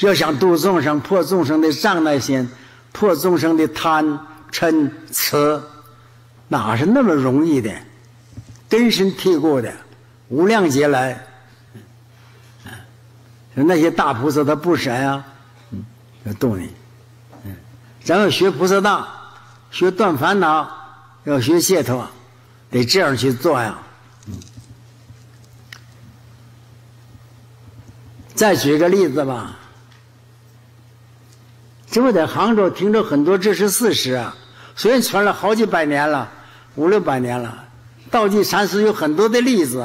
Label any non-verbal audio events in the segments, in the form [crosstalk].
要想度众生，破众生的障碍心，破众生的贪嗔痴，哪是那么容易的？根深蒂固的，无量劫来，那些大菩萨他不舍呀，要度你。咱要学菩萨道，学断烦恼，要学解脱，得这样去做呀。再举个例子吧。因为在杭州听着很多这是事实啊，虽然传了好几百年了，五六百年了，道济禅师有很多的例子，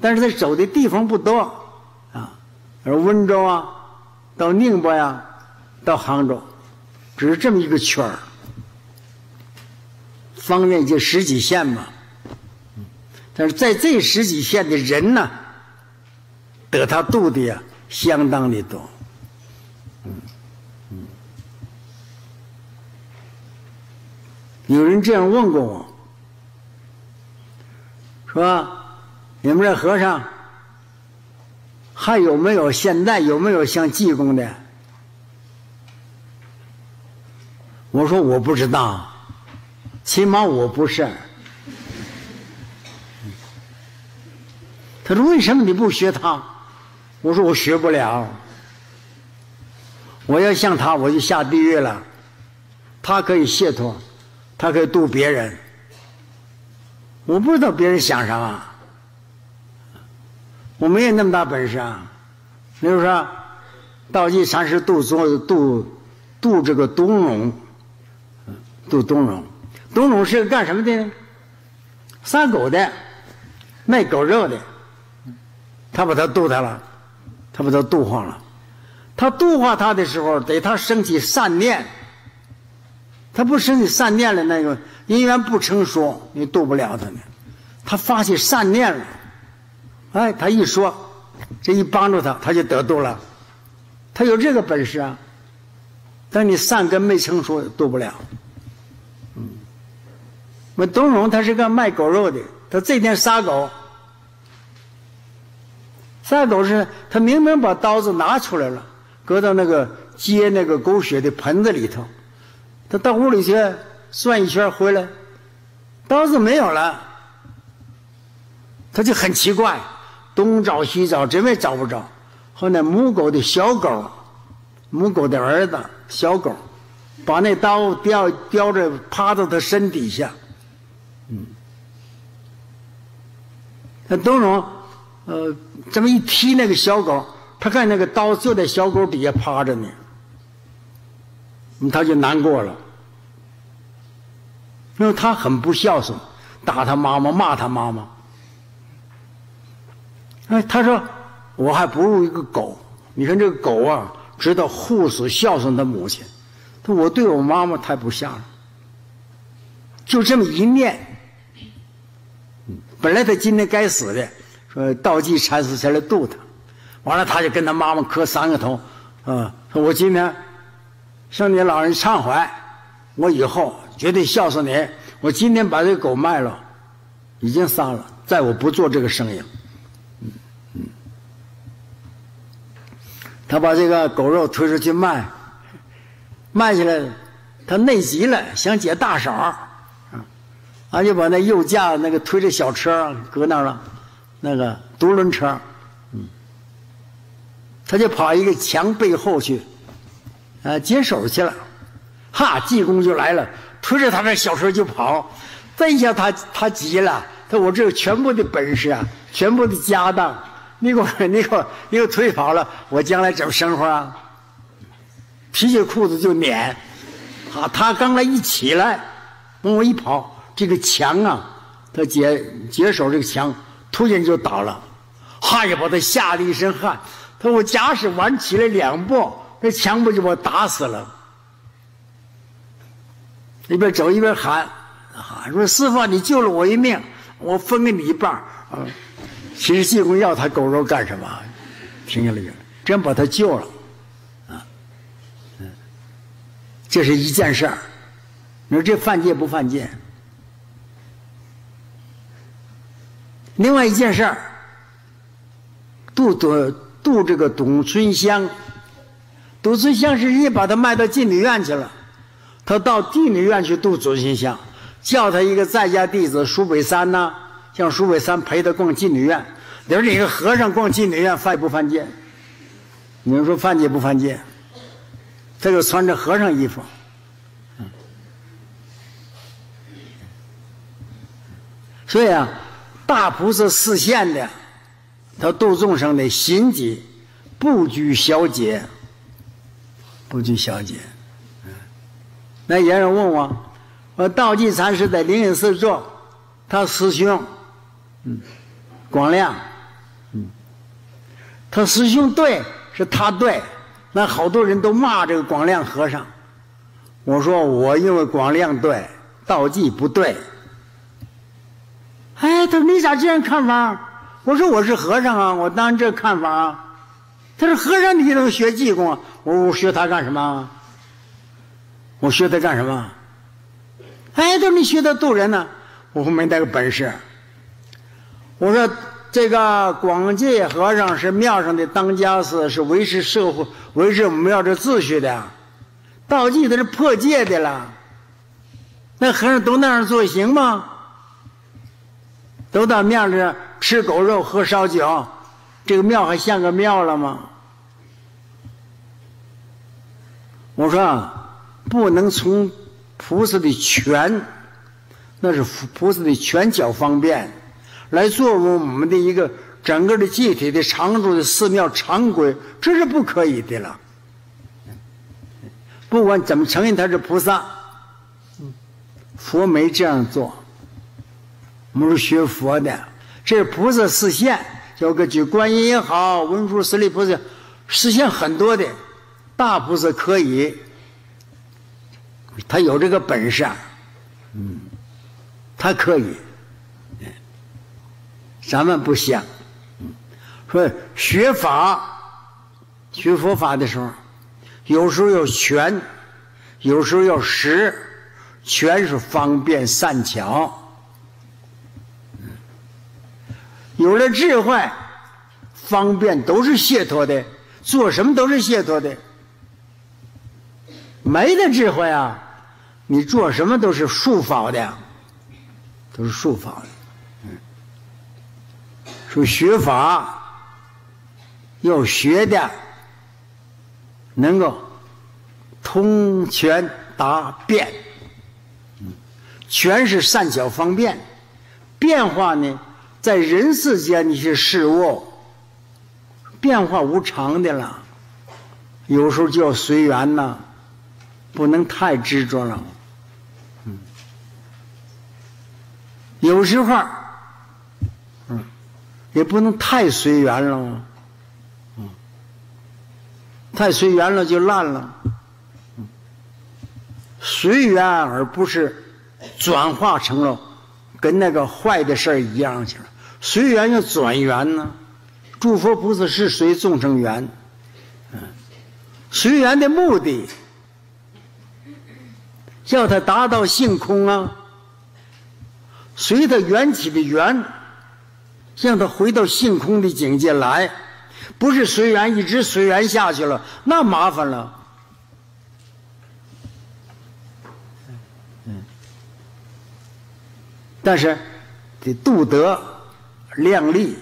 但是他走的地方不多啊，而温州啊，到宁波呀，到杭州，只是这么一个圈儿，方圆就十几县嘛，但是在这十几县的人呢，得他度的呀，相当的多。有人这样问过我，说：“你们这和尚还有没有现在有没有像济公的？”我说：“我不知道，起码我不是。”他说：“为什么你不学他？”我说：“我学不了，我要像他，我就下地狱了。他可以解脱。”他可以度别人，我不知道别人想啥，我没有那么大本事啊。比如说，道济禅师度宗度度这个东荣，度东荣，东荣是干什么的呢？杀狗的，卖狗肉的。他把他度他了，他把他度化了。他度化他的时候，得他升起善念。他不生起善念了，那个因缘不成熟，你渡不了他呢。他发起善念了，哎，他一说，这一帮助他，他就得度了。他有这个本事啊，但你善根没成熟，渡不了。嗯，我东荣他是个卖狗肉的，他这天杀狗，杀狗是，他明明把刀子拿出来了，搁到那个接那个狗血的盆子里头。他到屋里去转一圈回来，刀子没有了，他就很奇怪，东找西找，真没找不着。后来母狗的小狗，母狗的儿子小狗，把那刀叼叼着趴到他身底下，嗯，那东荣，呃，这么一踢那个小狗，他看那个刀就在小狗底下趴着呢。他就难过了，因为他很不孝顺，打他妈妈，骂他妈妈。哎，他说我还不如一个狗。你看这个狗啊，知道护死孝顺他母亲。他我对我妈妈太不孝了。就这么一念，本来他今天该死的，说道济禅师才来渡他，完了他就跟他妈妈磕三个头，啊，说我今天。向你老人忏悔，我以后绝对孝顺你。我今天把这个狗卖了，已经杀了，再我不做这个生意。嗯嗯，他把这个狗肉推出去卖，卖起来，他内急了，想解大手，啊，就把那右驾那个推着小车搁那了，那个独轮车，嗯，他就跑一个墙背后去。啊，接手去了，哈，济公就来了，推着他那小车就跑。这一下他他急了，他我这有全部的本事啊，全部的家当，你给我 [laughs] 你给我你给我推跑了，我将来怎么生活啊？提起裤子就撵，啊，他刚来一起来，往我一跑，这个墙啊，他解解手这个墙，突然就倒了，哈呀，把他吓得一身汗。他说我假使晚起来两步。那强不就把我打死了？一边走一边喊，啊，说师傅，你救了我一命，我分给你一半啊。其实济公要他狗肉干什么？听下来，真把他救了，啊，嗯，这是一件事儿。你说这犯戒不犯戒？另外一件事儿，渡渡渡这个董春香。度尊相是一把他卖到净理院去了，他到净理院去度尊心像，叫他一个在家弟子苏北山呐，像苏北山陪他逛净理院，领着一个和尚逛净理院，犯不犯戒？你们说犯戒不犯戒？这个穿着和尚衣服，所以啊，大菩萨示现的，他度众生的心机，不拘小节，不拘小节。那有人问我，我道济禅师在灵隐寺坐，他师兄，嗯，光亮，嗯，他师兄对，是他对。那好多人都骂这个广亮和尚，我说我因为广亮对，道济不对。哎，他说你咋这样看法？我说我是和尚啊，我当然这看法啊。他说和尚你能学济公啊？我我学他干什么？我学他干什么？哎，他说你学他渡人呢？我说没那个本事。我说。这个广济和尚是庙上的当家师，是维持社会、维持我们庙的秩序的。道济他是破戒的了。那和尚都那样做行吗？都到庙里吃狗肉、喝烧酒，这个庙还像个庙了吗？我说啊，不能从菩萨的拳，那是菩萨的拳脚方便。来作为我们的一个整个的具体的常住的寺庙常规，这是不可以的了。不管怎么承认他是菩萨，佛没这样做。我们是学佛的，这是菩萨实现，叫个举观音也好，文殊师利菩萨实现很多的，大菩萨可以，他有这个本事啊，嗯，他可以。咱们不想，说学法、学佛法的时候，有时候要全，有时候要实，全是方便善巧。有了智慧，方便都是解脱的，做什么都是解脱的。没了智慧啊，你做什么都是束缚的，都是束缚的。嗯说学法要学的能够通权达变，全是善巧方便，变化呢，在人世间的一些事物变化无常的了，有时候就要随缘呐，不能太执着了，嗯，有时候。也不能太随缘了，嗯，太随缘了就烂了，随缘而不是转化成了跟那个坏的事儿一样去了。随缘要转缘呢，诸佛菩萨是随众生缘，嗯，随缘的目的叫他达到性空啊，随他缘起的缘。让他回到性空的境界来，不是随缘一直随缘下去了，那麻烦了。但是得度德量力，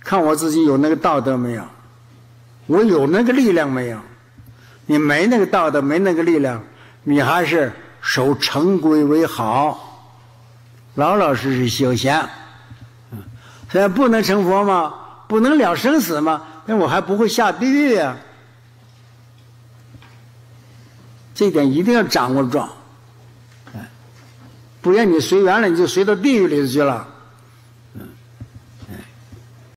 看我自己有那个道德没有，我有那个力量没有？你没那个道德，没那个力量，你还是守成规为好，老老实实修行。现在不能成佛吗？不能了生死吗？那我还不会下地狱呀！这点一定要掌握住，不然你随缘了，你就随到地狱里去了。